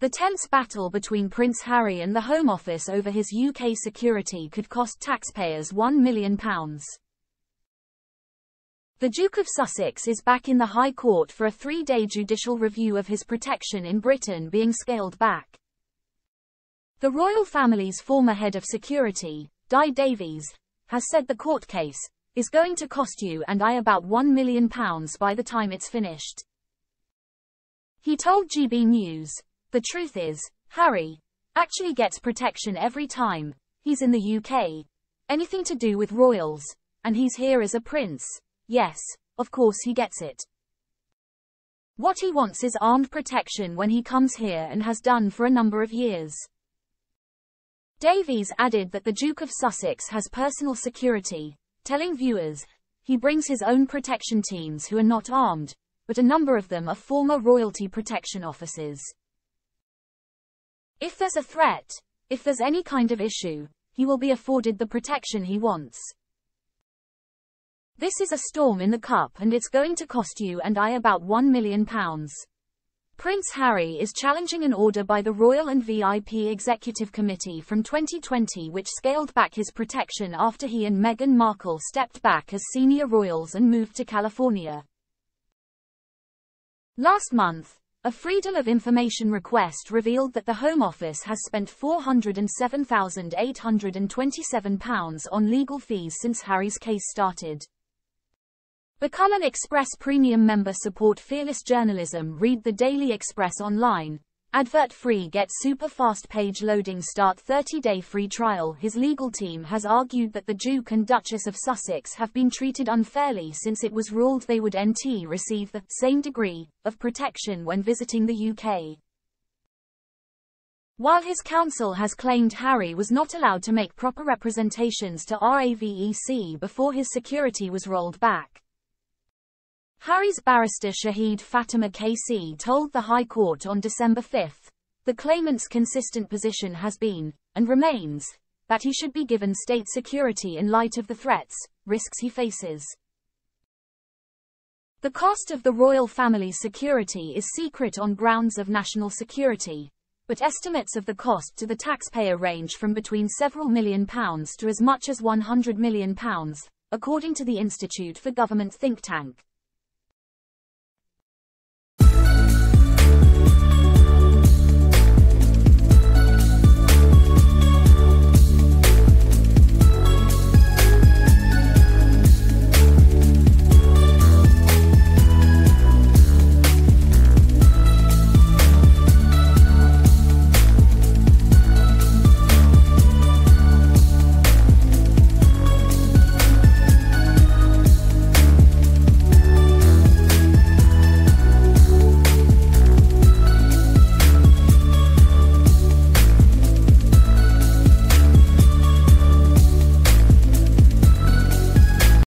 The tense battle between Prince Harry and the Home Office over his UK security could cost taxpayers £1 million. The Duke of Sussex is back in the High Court for a three-day judicial review of his protection in Britain being scaled back. The royal family's former head of security, Dai Davies, has said the court case is going to cost you and I about £1 million by the time it's finished. He told GB News, the truth is, Harry actually gets protection every time he's in the UK. Anything to do with royals, and he's here as a prince. Yes, of course he gets it. What he wants is armed protection when he comes here and has done for a number of years. Davies added that the Duke of Sussex has personal security, telling viewers, he brings his own protection teams who are not armed, but a number of them are former royalty protection officers. If there's a threat, if there's any kind of issue, he will be afforded the protection he wants. This is a storm in the cup and it's going to cost you and I about £1 million. Prince Harry is challenging an order by the Royal and VIP Executive Committee from 2020 which scaled back his protection after he and Meghan Markle stepped back as senior royals and moved to California. Last month, a Freedom of Information request revealed that the Home Office has spent £407,827 on legal fees since Harry's case started. Become an Express Premium member support fearless journalism read the Daily Express online, Advert free get super fast page loading start 30 day free trial. His legal team has argued that the Duke and Duchess of Sussex have been treated unfairly since it was ruled they would NT receive the same degree of protection when visiting the UK. While his counsel has claimed Harry was not allowed to make proper representations to RAVEC before his security was rolled back. Harry's barrister Shaheed Fatima KC told the High Court on December 5, the claimant's consistent position has been, and remains, that he should be given state security in light of the threats, risks he faces. The cost of the royal family's security is secret on grounds of national security, but estimates of the cost to the taxpayer range from between several million pounds to as much as 100 million pounds, according to the Institute for Government think tank.